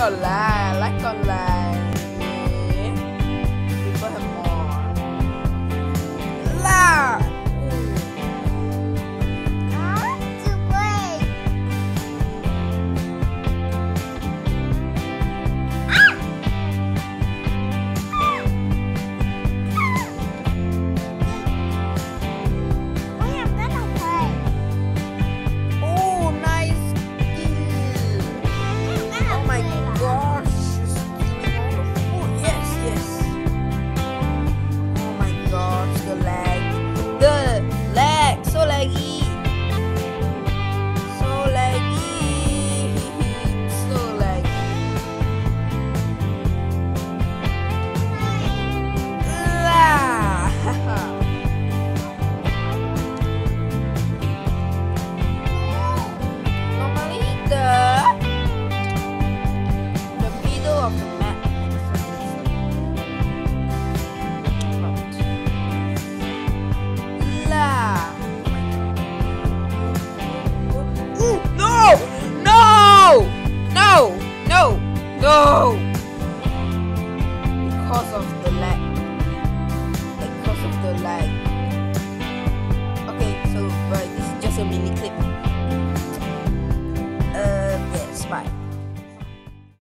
alive. because of the like because of the lag. okay so right, this is just a mini clip